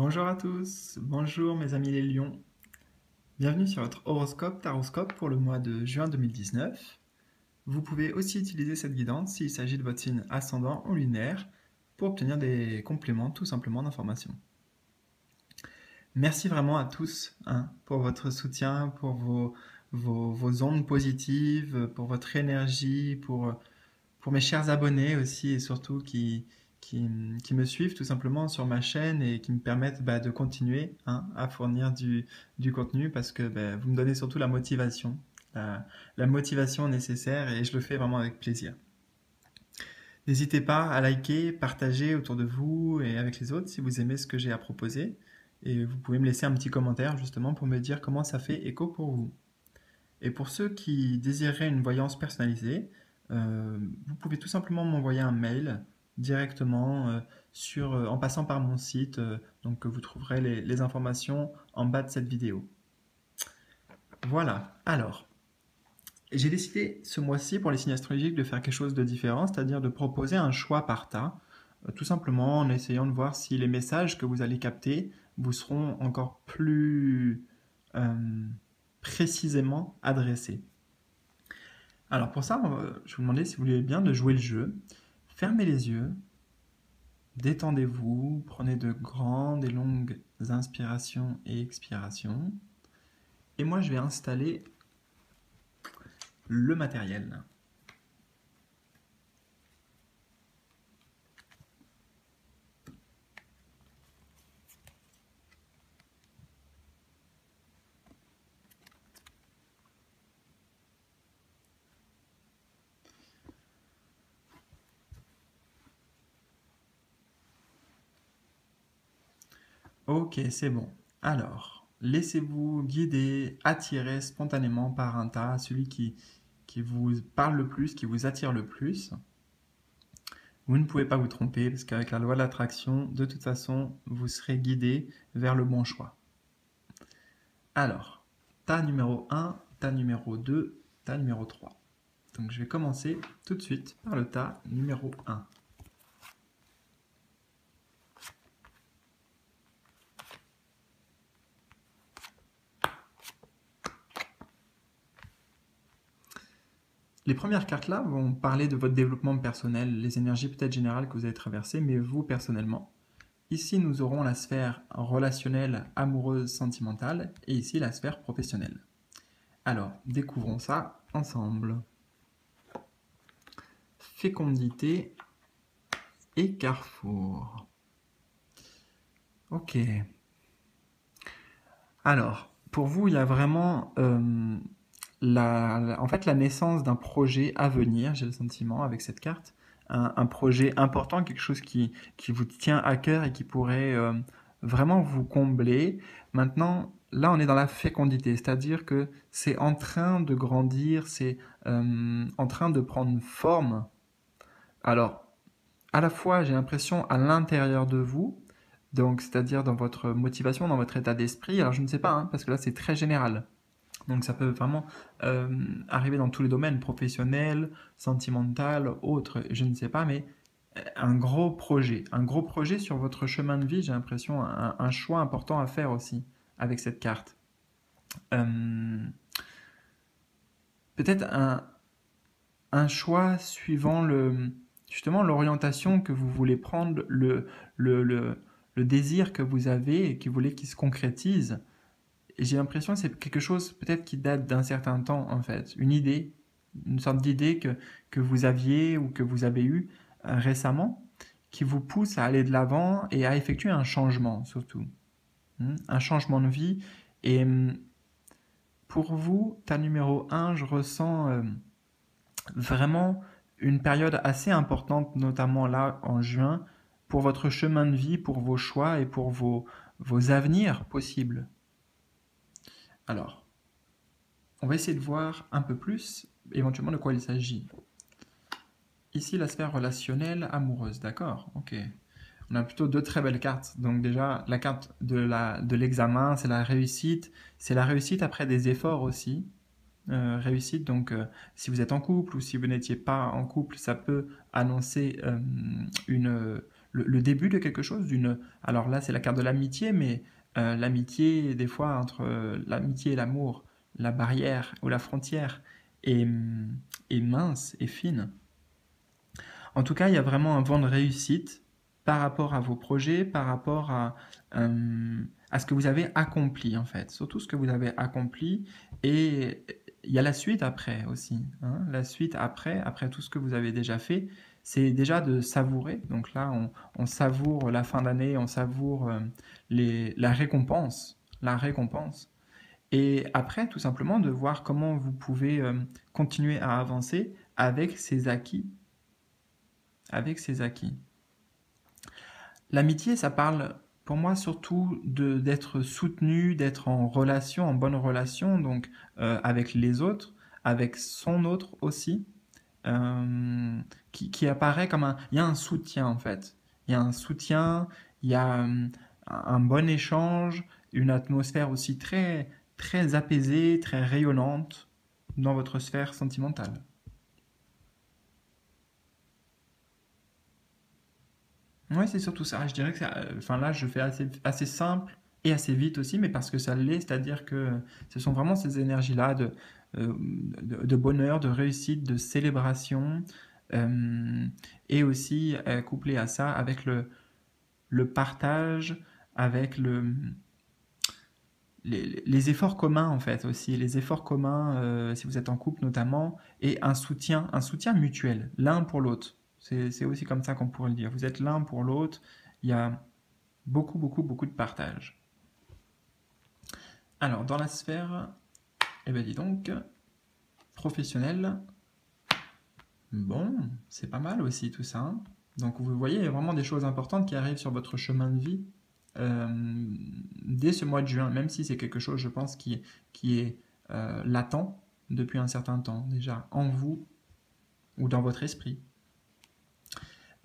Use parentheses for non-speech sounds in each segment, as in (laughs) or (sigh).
Bonjour à tous, bonjour mes amis les lions. Bienvenue sur votre horoscope Taroscope pour le mois de juin 2019. Vous pouvez aussi utiliser cette guidance s'il s'agit de votre signe ascendant ou lunaire pour obtenir des compléments tout simplement d'informations. Merci vraiment à tous hein, pour votre soutien, pour vos, ondes positives, pour votre énergie, pour mes chers abonnés aussi et surtout qui, qui, me suivent tout simplement sur ma chaîne et qui me permettent bah, de continuer hein, à fournir du, contenu parce que bah, vous me donnez surtout la motivation, la, motivation nécessaire et je le fais vraiment avec plaisir. N'hésitez pas à liker, partager autour de vous et avec les autres si vous aimez ce que j'ai à proposer. Et vous pouvez me laisser un petit commentaire justement pour me dire comment ça fait écho pour vous. Et pour ceux qui désireraient une voyance personnalisée, euh, vous pouvez tout simplement m'envoyer un mail directement euh, sur, euh, en passant par mon site. Euh, donc vous trouverez les, informations en bas de cette vidéo. Voilà, alors, j'ai décidé ce mois-ci pour les signes astrologiques de faire quelque chose de différent, c'est-à-dire de proposer un choix par tas, tout simplement en essayant de voir si les messages que vous allez capter vous seront encore plus précisément adressés. Alors pour ça, je vous demandais si vous voulez bien de jouer le jeu. Fermez les yeux, détendez-vous, prenez de grandes et longues inspirations et expirations. Et moi, je vais installer le matériel. Ok, c'est bon. Alors, laissez-vous guider, attirer spontanément par un tas, celui qui, vous parle le plus, qui vous attire le plus. Vous ne pouvez pas vous tromper parce qu'avec la loi de l'attraction, de toute façon, vous serez guidé vers le bon choix. Alors, tas numéro 1, tas numéro 2, tas numéro 3. Donc je vais commencer tout de suite par le tas numéro 1. Les premières cartes là vont parler de votre développement personnel, les énergies peut-être générales que vous avez traversées, mais vous personnellement. Ici, nous aurons la sphère relationnelle, amoureuse, sentimentale, et ici la sphère professionnelle. Alors, découvrons ça ensemble. Fécondité et carrefour. Ok. Alors, pour vous, il y a vraiment euh, la, en fait, la naissance d'un projet à venir, j'ai le sentiment, avec cette carte. Un, projet important, quelque chose qui, qui, vous tient à cœur et qui pourrait euh, vraiment vous combler. Maintenant, là, on est dans la fécondité, c'est-à-dire que c'est en train de grandir, c'est euh, en train de prendre forme. Alors, à la fois, j'ai l'impression à l'intérieur de vous, donc c'est-à-dire dans votre motivation, dans votre état d'esprit. Alors, je ne sais pas, hein, parce que là, c'est très général. Donc ça peut vraiment euh, arriver dans tous les domaines, professionnels, sentimental, autres, je ne sais pas, mais euh, un gros projet, un gros projet sur votre chemin de vie, j'ai l'impression, un, choix important à faire aussi avec cette carte. Euh, peut-être un, choix suivant le, justement l'orientation que vous voulez prendre, le, désir que vous avez et vous voulez qu'il se concrétise j'ai l'impression que c'est quelque chose peut-être qui date d'un certain temps, en fait. Une idée, une sorte d'idée que, que vous aviez ou que vous avez eue euh, récemment, qui vous pousse à aller de l'avant et à effectuer un changement, surtout. Hmm? Un changement de vie. Et hmm, pour vous, ta numéro 1, je ressens euh, vraiment une période assez importante, notamment là en juin, pour votre chemin de vie, pour vos choix et pour vos, vos avenirs possibles. Alors, on va essayer de voir un peu plus éventuellement de quoi il s'agit. Ici, la sphère relationnelle amoureuse, d'accord Ok. On a plutôt deux très belles cartes. Donc déjà, la carte de l'examen, c'est la réussite. C'est la réussite après des efforts aussi. Euh, réussite, donc euh, si vous êtes en couple ou si vous n'étiez pas en couple, ça peut annoncer euh, une, le, début de quelque chose. Alors là, c'est la carte de l'amitié, mais euh, l'amitié, des fois, entre l'amitié et l'amour, la barrière ou la frontière est, est mince et fine. En tout cas, il y a vraiment un vent de réussite par rapport à vos projets, par rapport à, euh, à ce que vous avez accompli, en fait. Surtout ce que vous avez accompli. Et il y a la suite après aussi. Hein. La suite après, après tout ce que vous avez déjà fait, c'est déjà de savourer. Donc là, on, savoure la fin d'année, on savoure euh, les, la récompense. La récompense. Et après, tout simplement, de voir comment vous pouvez euh, continuer à avancer avec ces acquis. Avec ces acquis. L'amitié, ça parle pour moi surtout d'être soutenu, d'être en relation, en bonne relation, donc euh, avec les autres, avec son autre aussi, euh, qui, apparaît comme un... Il y a un soutien en fait. Il y a un soutien, il y a euh, un bon échange, une atmosphère aussi très, très apaisée, très rayonnante dans votre sphère sentimentale. Oui, c'est surtout ça. Je dirais que enfin là, je fais assez, assez simple et assez vite aussi, mais parce que ça l'est, c'est-à-dire que ce sont vraiment ces énergies-là de, euh, de, bonheur, de réussite, de célébration, euh, et aussi euh, couplé à ça avec le, partage, avec le, les, les, efforts communs en fait aussi, les efforts communs si vous êtes en couple notamment, et un soutien, un soutien mutuel, l'un pour l'autre. C'est aussi comme ça qu'on pourrait le dire. Vous êtes l'un pour l'autre. Il y a beaucoup, beaucoup, beaucoup de partage. Alors, dans la sphère, eh bien dis donc, professionnelle, bon, c'est pas mal aussi tout ça. Hein. Donc vous voyez, il y a vraiment des choses importantes qui arrivent sur votre chemin de vie euh, dès ce mois de juin, même si c'est quelque chose, je pense, qui, est euh, latent depuis un certain temps déjà, en vous ou dans votre esprit.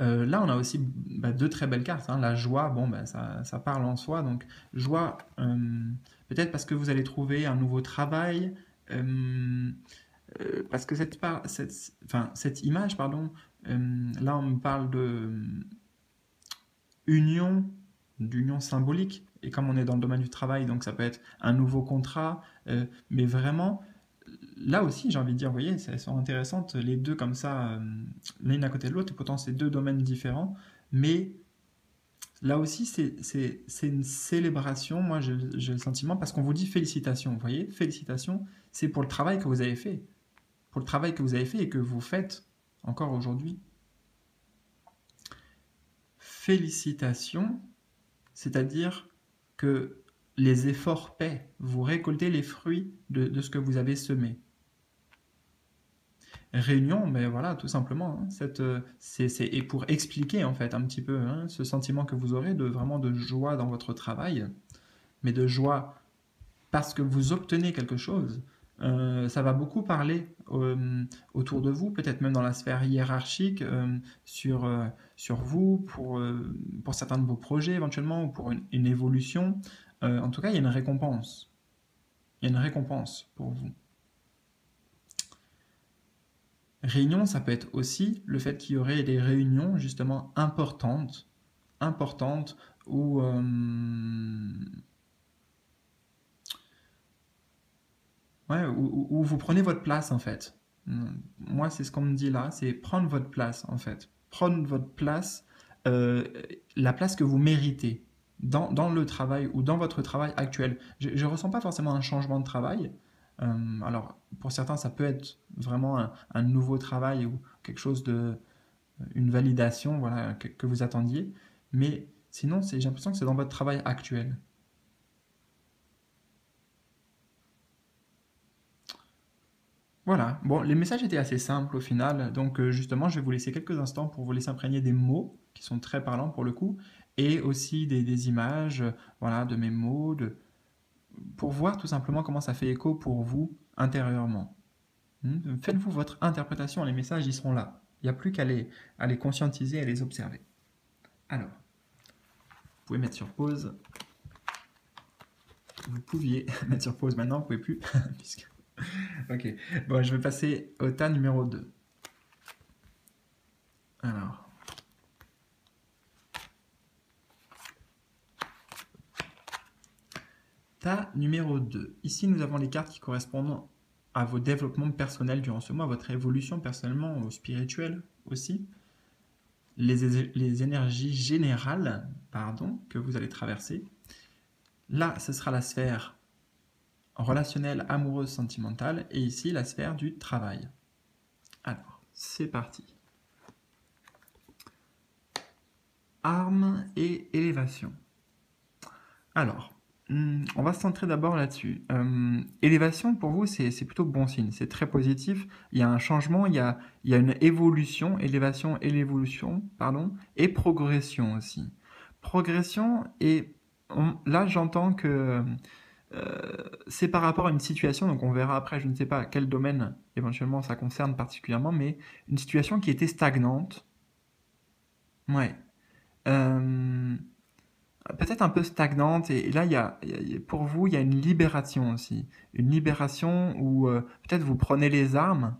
Euh, là, on a aussi bah, deux très belles cartes. Hein. La joie, bon, bah, ça, parle en soi. Donc, joie, peut-être parce que vous allez trouver un nouveau travail, euh, parce que cette, image, pardon, là, on me parle de union, d'union symbolique. Et comme on est dans le domaine du travail, donc ça peut être un nouveau contrat, mais vraiment, là aussi, j'ai envie de dire, vous voyez, elles sont intéressantes, les deux comme ça, euh, l'une à côté de l'autre, pourtant c'est deux domaines différents, mais là aussi, c'est une célébration, moi j'ai le sentiment, parce qu'on vous dit félicitations, vous voyez, félicitations, c'est pour le travail que vous avez fait, pour le travail que vous avez fait et que vous faites encore aujourd'hui. Félicitations, c'est-à-dire que les efforts paient, vous récoltez les fruits de, ce que vous avez semé. Réunion, mais voilà, tout simplement, hein, cette, c'est, et pour expliquer en fait un petit peu hein, ce sentiment que vous aurez de vraiment de joie dans votre travail, mais de joie parce que vous obtenez quelque chose. Euh, ça va beaucoup parler euh, autour de vous, peut-être même dans la sphère hiérarchique, euh, sur, sur vous, pour, pour certains de vos projets éventuellement, ou pour une évolution. Euh, en tout cas, il y a une récompense. Il y a une récompense pour vous. Réunion, ça peut être aussi le fait qu'il y aurait des réunions justement importantes, importantes euh, où, vous prenez votre place en fait. Moi, c'est ce qu'on me dit là, c'est prendre votre place en fait. Prendre votre place, euh, la place que vous méritez dans, le travail ou dans votre travail actuel. Je ne ressens pas forcément un changement de travail. Euh, alors, pour certains, ça peut être vraiment un, nouveau travail ou quelque chose de. une validation voilà, que, vous attendiez. Mais sinon, j'ai l'impression que c'est dans votre travail actuel. Voilà, bon, les messages étaient assez simples au final, donc euh, justement, je vais vous laisser quelques instants pour vous laisser imprégner des mots qui sont très parlants pour le coup, et aussi des, images voilà, de mes mots, de, pour voir tout simplement comment ça fait écho pour vous intérieurement. Hmm? Faites-vous votre interprétation, les messages, ils seront là. Il n'y a plus qu'à les, conscientiser et les observer. Alors, vous pouvez mettre sur pause. Vous pouviez (laughs) mettre sur pause maintenant, vous ne pouvez plus. (laughs) (laughs) ok, bon, je vais passer au tas numéro 2. Alors, tas numéro 2. Ici, nous avons les cartes qui correspondent à vos développements personnels durant ce mois, à votre évolution personnellement ou spirituelle aussi. Les, les, énergies générales pardon, que vous allez traverser. Là, ce sera la sphère relationnelle, amoureuse, sentimentale, et ici, la sphère du travail. Alors, c'est parti. Armes et élévation. Alors, hmm, on va se centrer d'abord là-dessus. Euh, élévation, pour vous, c'est plutôt bon signe, c'est très positif. Il y a un changement, il y a, une évolution, élévation et l'évolution, pardon, et progression aussi. Progression, et là j'entends que euh, c'est par rapport à une situation, donc on verra après, je ne sais pas quel domaine éventuellement ça concerne particulièrement, mais une situation qui était stagnante. Ouais. Euh, peut-être un peu stagnante, et, là, il y, a, pour vous, il y a une libération aussi. Une libération où euh, peut-être vous prenez les armes,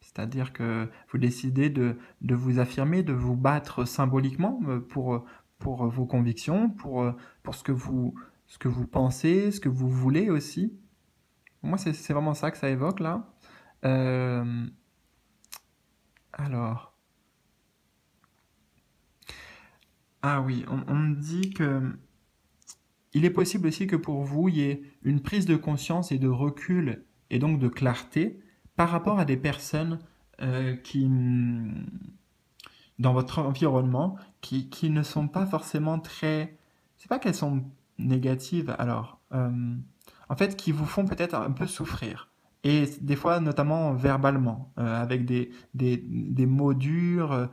c'est-à-dire que vous décidez de, de, vous affirmer, de vous battre symboliquement pour, pour vos convictions, pour, pour ce que vous ce que vous pensez, ce que vous voulez aussi. Moi, c'est vraiment ça que ça évoque là. Euh, alors. Ah oui, on, dit que il est possible aussi que pour vous, il y ait une prise de conscience et de recul et donc de clarté par rapport à des personnes euh, qui, dans votre environnement, qui, qui ne sont pas forcément très... C'est pas qu'elles sont négatives, alors, euh, en fait, qui vous font peut-être un peu souffrir. Et des fois, notamment verbalement, euh, avec des, des, des, mots durs. Euh,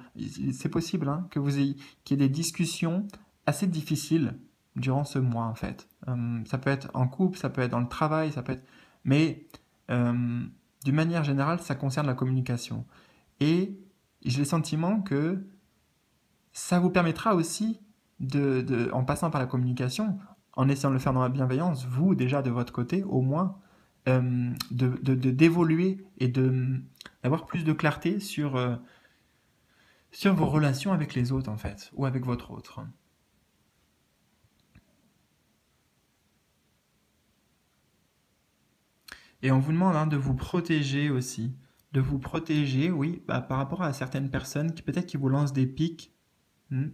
c'est possible hein, que vous ayez, qu'il y ait des discussions assez difficiles durant ce mois, en fait. ça peut être en couple, ça peut être dans le travail, ça peut être... Mais d'une manière générale, ça concerne la communication. Et j'ai le sentiment que ça vous permettra aussi, de, de, en passant par la communication, en essayant de le faire dans la bienveillance, vous, déjà de votre côté, au moins, euh, de, d'évoluer et de, d'avoir plus de clarté sur, euh, sur vos relations avec les autres, en fait, ou avec votre autre. Et on vous demande hein, de vous protéger aussi. De vous protéger, oui, bah, par rapport à certaines personnes qui peut-être qui vous lancent des pics. Hmm,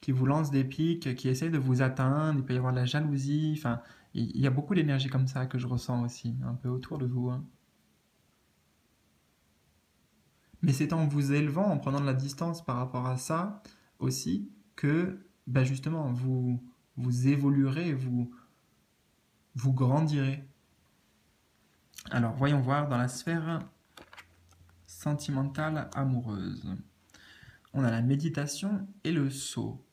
qui vous lance des pics, qui essaie de vous atteindre, il peut y avoir de la jalousie, enfin, il y a beaucoup d'énergie comme ça que je ressens aussi, un peu autour de vous. Hein. Mais c'est en vous élevant, en prenant de la distance par rapport à ça aussi, que bah justement vous, vous évoluerez, vous, vous grandirez. Alors voyons voir dans la sphère sentimentale amoureuse. On a la méditation et le saut.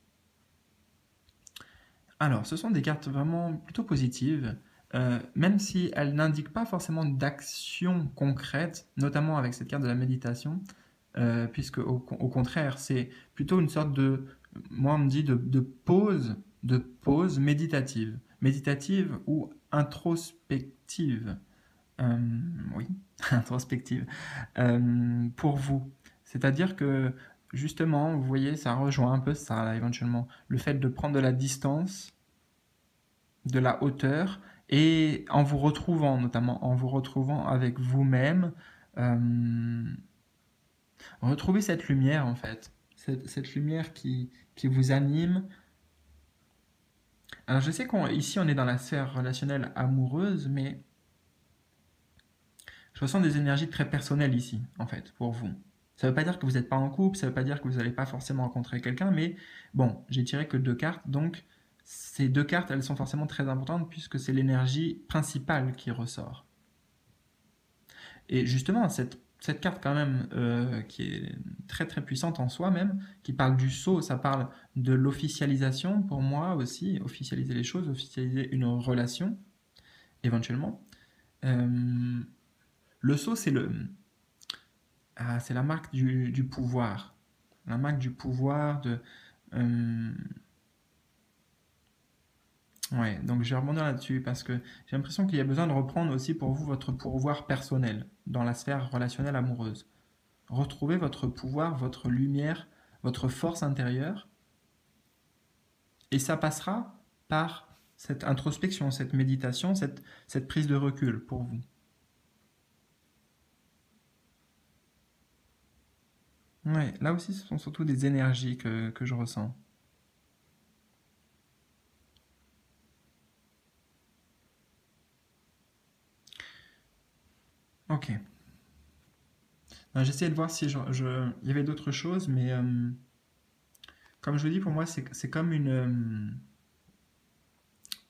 Alors, ce sont des cartes vraiment plutôt positives, euh, même si elles n'indiquent pas forcément d'action concrète, notamment avec cette carte de la méditation, euh, puisque au, contraire, c'est plutôt une sorte de, moi on me dit, de, pause, de pause méditative, méditative ou introspective. Euh, oui, (laughs) introspective, pour vous. C'est-à-dire que justement, vous voyez, ça rejoint un peu ça, là, éventuellement. Le fait de prendre de la distance, de la hauteur, et en vous retrouvant, notamment en vous retrouvant avec vous-même, euh, retrouver cette lumière, en fait. Cette, lumière qui, qui vous anime. Alors, je sais qu'ici, on est dans la sphère relationnelle amoureuse, mais je ressens des énergies très personnelles ici, en fait, pour vous. Ça ne veut pas dire que vous n'êtes pas en couple, ça ne veut pas dire que vous n'allez pas forcément rencontrer quelqu'un, mais bon, j'ai tiré que deux cartes, donc ces deux cartes, elles sont forcément très importantes puisque c'est l'énergie principale qui ressort. Et justement, cette, cette carte quand même, euh, qui est très très puissante en soi même, qui parle du saut, ça parle de l'officialisation pour moi aussi, officialiser les choses, officialiser une relation, éventuellement. Euh, le saut, c'est le, ah, c'est la marque du, pouvoir. La marque du pouvoir de... Euh, ouais, donc je vais rebondir là-dessus parce que j'ai l'impression qu'il y a besoin de reprendre aussi pour vous votre pouvoir personnel dans la sphère relationnelle amoureuse. Retrouvez votre pouvoir, votre lumière, votre force intérieure. Et ça passera par cette introspection, cette méditation, cette, cette prise de recul pour vous Ouais, là aussi, ce sont surtout des énergies que, je ressens. Ok. J'essayais de voir si je, il y avait d'autres choses, mais euh, comme je vous dis, pour moi, c'est comme une... Euh,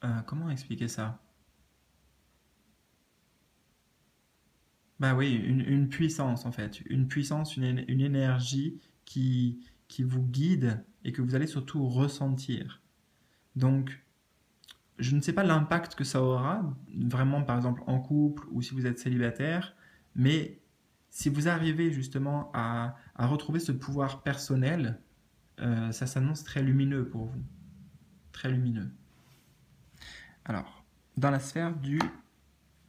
euh, comment expliquer ça? Bah oui, une, puissance en fait, une puissance, une, énergie qui, qui vous guide et que vous allez surtout ressentir. Donc, je ne sais pas l'impact que ça aura, vraiment par exemple en couple ou si vous êtes célibataire, mais si vous arrivez justement à, à retrouver ce pouvoir personnel, euh, ça s'annonce très lumineux pour vous. Très lumineux. Alors, dans la sphère du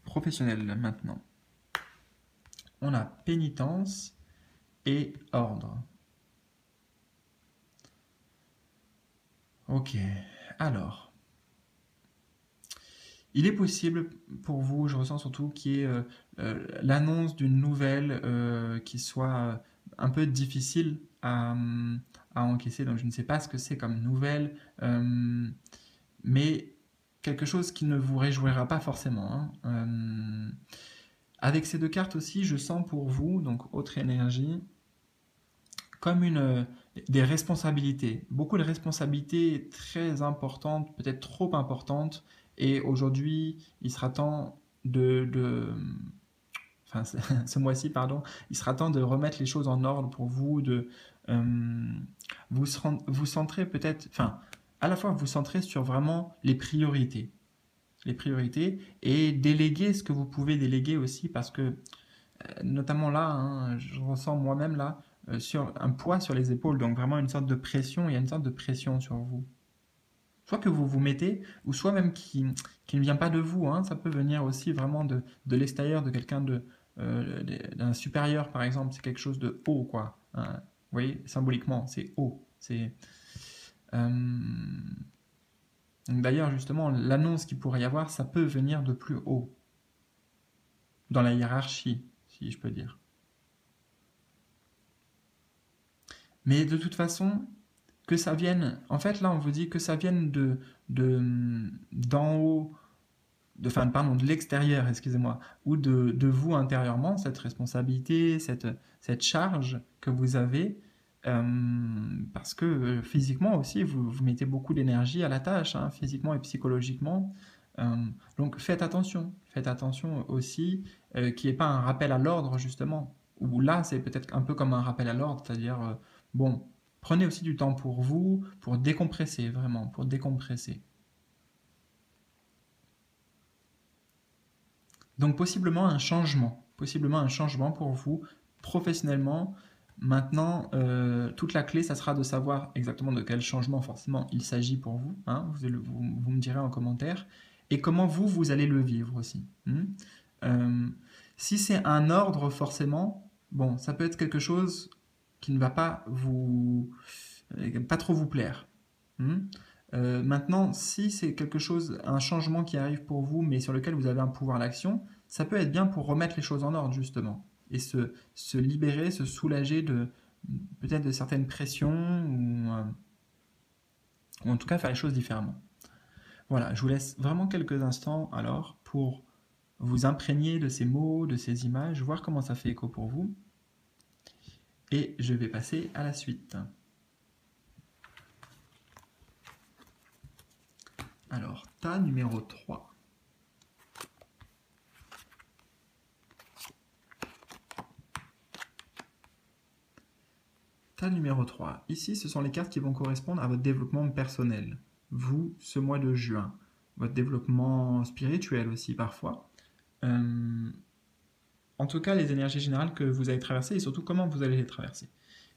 professionnel maintenant, on a pénitence et ordre. Ok, alors, il est possible pour vous, je ressens surtout, qu'il y ait euh, euh, l'annonce d'une nouvelle qui soit un peu difficile à, encaisser, donc je ne sais pas ce que c'est comme nouvelle, euh, mais quelque chose qui ne vous réjouira pas forcément. Hein. Avec ces deux cartes aussi, je sens pour vous, donc autre énergie, comme une, des responsabilités, beaucoup de responsabilités très importantes, peut-être trop importantes, et aujourd'hui, il sera temps de, enfin (laughs) ce mois-ci, pardon, il sera temps de remettre les choses en ordre pour vous, de, euh, vous, vous centrez peut-être, enfin, à la fois vous centrez sur vraiment les priorités, les priorités, et déléguer ce que vous pouvez déléguer aussi, parce que, euh, notamment là, hein, je ressens moi-même là, euh, sur un poids sur les épaules, donc vraiment une sorte de pression, il y a une sorte de pression sur vous. Soit que vous vous mettez, ou soit même qui, qui ne vient pas de vous, hein, ça peut venir aussi vraiment de, de l'extérieur, de quelqu'un de, d'un supérieur par exemple, c'est quelque chose de haut, quoi. Hein voyez, symboliquement, c'est haut. C'est. Euh, d'ailleurs, justement, l'annonce qu'il pourrait y avoir, ça peut venir de plus haut, dans la hiérarchie, si je peux dire. Mais de toute façon, que ça vienne, en fait, là, on vous dit que ça vienne de d'en haut, de, enfin, pardon, de l'extérieur, excusez-moi, ou de, de, vous intérieurement, cette responsabilité, cette, cette charge que vous avez, euh, parce que euh, physiquement aussi, vous, mettez beaucoup d'énergie à la tâche, hein, physiquement et psychologiquement. Euh, donc faites attention, faites attention aussi qu'il n'y ait pas un rappel à l'ordre, justement. Ou là, c'est peut-être un peu comme un rappel à l'ordre, c'est-à-dire, bon, prenez aussi du temps pour vous, pour décompresser, vraiment, pour décompresser. Donc possiblement un changement, possiblement un changement pour vous professionnellement. Maintenant, euh, toute la clé, ça sera de savoir exactement de quel changement forcément il s'agit pour vous. Hein. vous, me direz en commentaire. Et comment vous, vous allez le vivre aussi. Hmm. Euh, si c'est un ordre forcément, bon, ça peut être quelque chose qui ne va pas vous, euh, pas trop vous plaire. Hmm. maintenant, si c'est quelque chose, un changement qui arrive pour vous, mais sur lequel vous avez un pouvoir d'action, ça peut être bien pour remettre les choses en ordre, justement, et se, se libérer, se soulager de peut-être de certaines pressions, ou, euh, ou, en tout cas faire les choses différemment. Voilà, je vous laisse vraiment quelques instants alors pour vous imprégner de ces mots, de ces images, voir comment ça fait écho pour vous. Et je vais passer à la suite. Alors, tas numéro 3. Numéro 3. Ici, ce sont les cartes qui vont correspondre à votre développement personnel. Vous, ce mois de juin. Votre développement spirituel aussi, parfois. Euh, en tout cas, les énergies générales que vous allez traverser et surtout comment vous allez les traverser.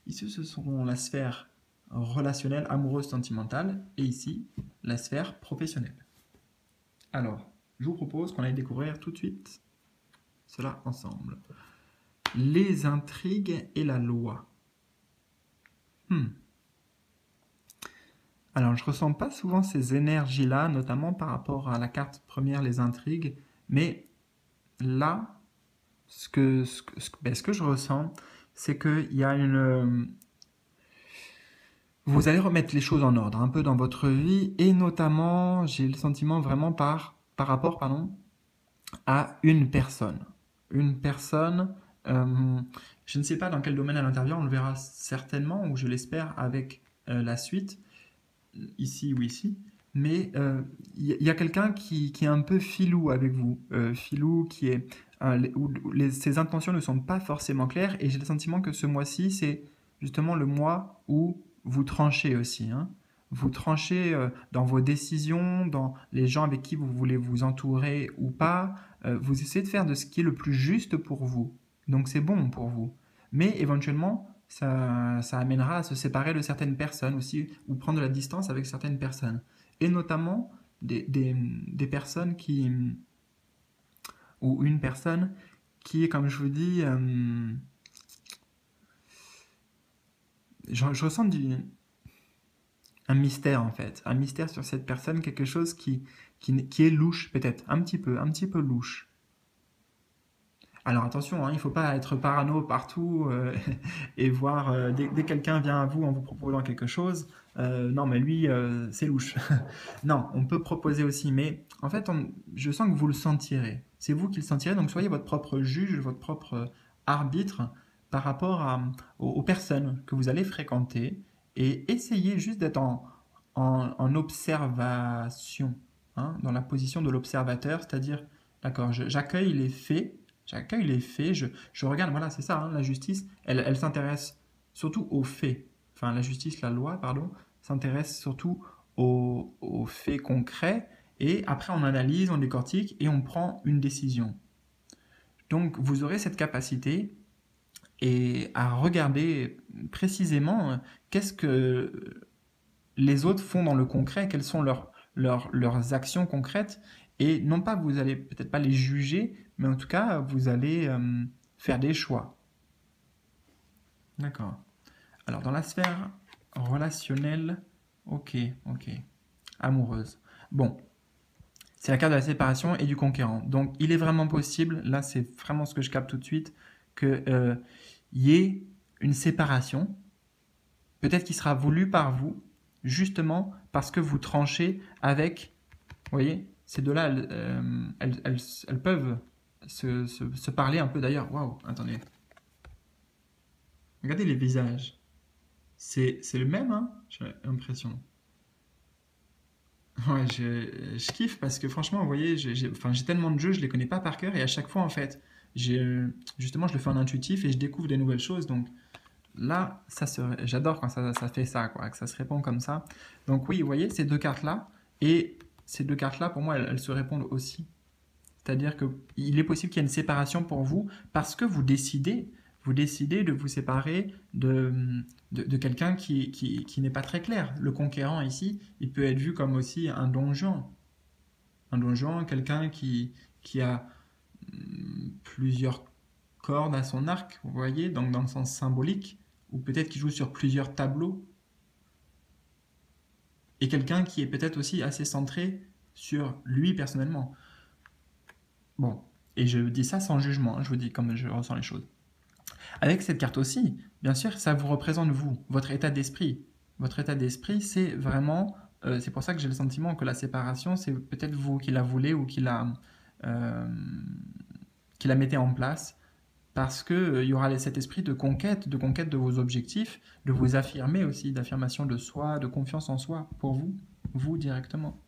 Ici, ce sont la sphère relationnelle, amoureuse, sentimentale. Et ici, la sphère professionnelle. Alors, je vous propose qu'on aille découvrir tout de suite cela ensemble. Les intrigues et la loi. Hmm. Alors, je ressens pas souvent ces énergies-là, notamment par rapport à la carte première, les intrigues, mais là, ce que, ben, je ressens, c'est qu'il y a une... Vous allez remettre les choses en ordre un peu dans votre vie, et notamment, j'ai le sentiment vraiment par, par rapport à une personne. Une personne, euh, je ne sais pas dans quel domaine elle intervient, on le verra certainement, ou je l'espère, avec euh, la suite, ici ou ici, mais il euh, y, a quelqu'un qui, est un peu filou avec vous, euh, filou qui est où ses intentions ne sont pas forcément claires, et j'ai le sentiment que ce mois-ci, c'est justement le mois où vous tranchez aussi. Hein. Vous tranchez dans vos décisions, dans les gens avec qui vous voulez vous entourer ou pas. vous essayez de faire de ce qui est le plus juste pour vous. Donc c'est bon pour vous. Mais éventuellement, ça, amènera à se séparer de certaines personnes aussi, ou prendre de la distance avec certaines personnes. Et notamment des, personnes qui... ou une personne qui comme je vous dis, euh, je, ressens un mystère en fait, un mystère sur cette personne, quelque chose qui est louche peut-être, un petit peu, un petit peu louche. Alors attention, hein, il ne faut pas être parano partout euh, (laughs) et voir euh, dès, que quelqu'un vient à vous en vous proposant quelque chose, euh, non mais lui c'est louche. (laughs) non, on peut proposer aussi, mais en fait je sens que vous le sentirez. C'est vous qui le sentirez, donc soyez votre propre juge, votre propre arbitre par rapport aux, personnes que vous allez fréquenter et essayez juste d'être en, observation, hein, dans la position de l'observateur, c'est-à-dire, d'accord, j'accueille les faits J'accueille les faits, je, regarde, voilà, c'est ça, hein, la justice, elle, s'intéresse surtout aux faits. Enfin, la justice, la loi, pardon, s'intéresse surtout aux, faits concrets, et après on analyse, on décortique, et on prend une décision. Donc, vous aurez cette capacité et à regarder précisément euh, qu'est-ce que les autres font dans le concret, quelles sont leurs, leurs actions concrètes, et non pas, vous allez peut-être pas les juger, mais en tout cas, vous allez euh, faire des choix. D'accord. Alors, dans la sphère relationnelle, ok, ok, amoureuse. Bon, c'est la carte de la séparation et du conquérant. Donc, il est vraiment possible, là, c'est vraiment ce que je capte tout de suite, qu'il euh, y ait une séparation, peut-être qui sera voulue par vous, justement parce que vous tranchez avec, vous voyez, ces deux-là, elles, euh, peuvent se, parler un peu d'ailleurs. Waouh, attendez. Regardez les visages. C'est le même, hein j'ai l'impression. (laughs) Ouais, je, je, kiffe parce que franchement, vous voyez, j'ai tellement de jeux, je les connais pas par cœur et à chaque fois, en fait, justement, je le fais en intuitif et je découvre des nouvelles choses. Donc là, j'adore quand ça, ça, fait ça, quoi, que ça se répond comme ça. Donc oui, vous voyez, ces deux cartes-là, et ces deux cartes-là, pour moi, elles, se répondent aussi. C'est-à-dire qu'il est possible qu'il y ait une séparation pour vous parce que vous décidez, vous décidez de vous séparer de, de, quelqu'un qui, qui, n'est pas très clair. Le conquérant ici, il peut être vu comme aussi un donjon. Un donjon, quelqu'un qui, qui a mm, plusieurs cordes à son arc, vous voyez, donc dans le sens symbolique, ou peut-être qu'il joue sur plusieurs tableaux et quelqu'un qui est peut-être aussi assez centré sur lui personnellement. Bon, et je dis ça sans jugement, hein, je vous dis comme je ressens les choses. Avec cette carte aussi, bien sûr, ça vous représente vous, votre état d'esprit. Votre état d'esprit, c'est vraiment, euh, c'est pour ça que j'ai le sentiment que la séparation, c'est peut-être vous qui la voulez ou qui la, euh, qui la mettez en place parce qu'il euh, y aura cet esprit de conquête, de conquête de vos objectifs, de vous affirmer aussi, d'affirmation de soi, de confiance en soi, pour vous, vous directement.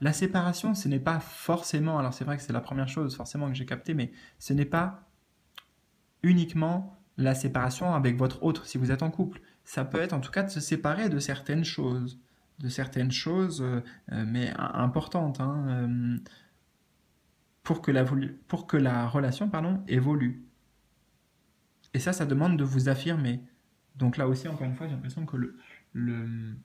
La séparation, ce n'est pas forcément, alors c'est vrai que c'est la première chose forcément que j'ai capté, mais ce n'est pas uniquement la séparation avec votre autre si vous êtes en couple. Ça peut être en tout cas de se séparer de certaines choses de certaines choses, euh, euh, mais importantes, hein, euh, pour, que la, pour que la relation pardon, évolue. Et ça, ça demande de vous affirmer. Donc là aussi, encore une fois, j'ai l'impression que le, le,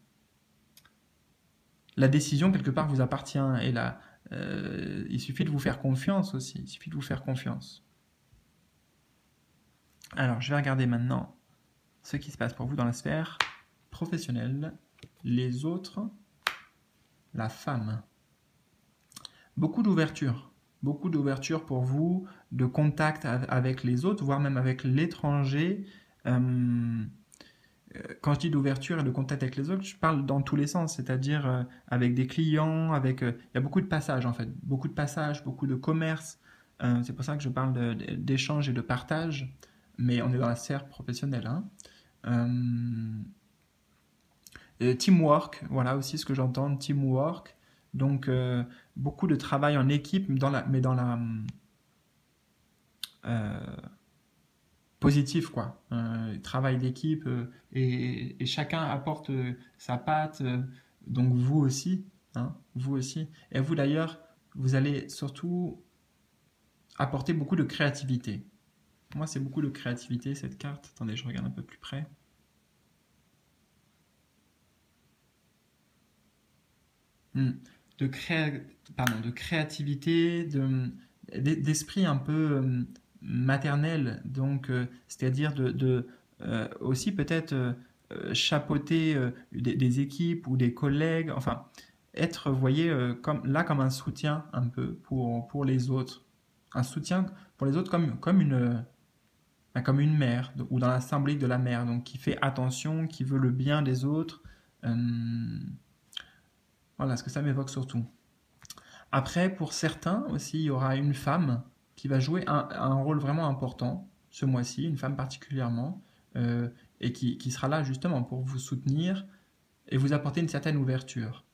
la décision, quelque part, vous appartient. Et là, il suffit de vous faire confiance aussi. Il suffit de vous faire confiance. Alors, je vais regarder maintenant ce qui se passe pour vous dans la sphère professionnelle, les autres, la femme. Beaucoup d'ouverture, beaucoup d'ouverture pour vous, de contact avec les autres, voire même avec l'étranger. Euh, quand je dis d'ouverture et de contact avec les autres, je parle dans tous les sens, c'est-à-dire euh, avec des clients, avec... Euh, il y a beaucoup de passages en fait, beaucoup de passages, beaucoup de commerce. c'est pour ça que je parle d'échange et de partage, mais on est dans la sphère professionnelle. Hein. teamwork, voilà aussi ce que j'entends, teamwork. Donc beaucoup de travail en équipe, mais dans la positif, quoi. Euh, travail d'équipe euh, et, chacun apporte euh, sa patte, donc vous aussi, hein, vous aussi. Et vous d'ailleurs, vous allez surtout apporter beaucoup de créativité. Moi, c'est beaucoup de créativité cette carte. Attendez, je regarde un peu plus près. Hmm. De, Pardon, de créativité, d'esprit un peu maternelle, donc euh, c'est-à-dire de, euh, aussi peut-être euh, chapeauter des, équipes ou des collègues, enfin être, voyez, comme, là comme un soutien un peu pour, pour les autres. Un soutien pour les autres comme, comme, une, ben, comme une mère, ou dans la symbolique de la mère, donc qui fait attention, qui veut le bien des autres. voilà ce que ça m'évoque surtout. Après, pour certains aussi, il y aura une femme qui va jouer un, rôle vraiment important ce mois-ci, une femme particulièrement, euh, et qui, sera là justement pour vous soutenir et vous apporter une certaine ouverture.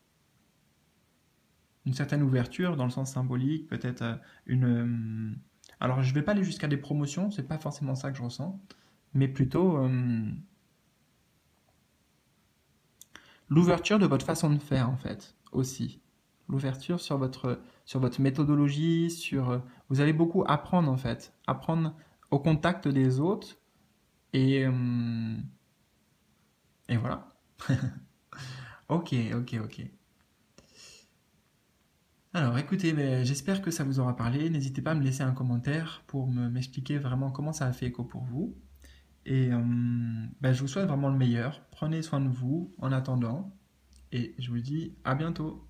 Une certaine ouverture dans le sens symbolique, peut-être euh, une... Euh, alors je ne vais pas aller jusqu'à des promotions, c'est pas forcément ça que je ressens, mais plutôt l'ouverture de votre façon de faire en fait aussi l'ouverture sur votre, sur votre méthodologie, sur... Vous allez beaucoup apprendre en fait, apprendre au contact des autres et... Euh, voilà. (laughs) ok, ok, ok. Alors écoutez, ben, j'espère que ça vous aura parlé. N'hésitez pas à me laisser un commentaire pour m'expliquer vraiment comment ça a fait écho pour vous. Et euh, ben, je vous souhaite vraiment le meilleur. Prenez soin de vous en attendant. Et je vous dis à bientôt.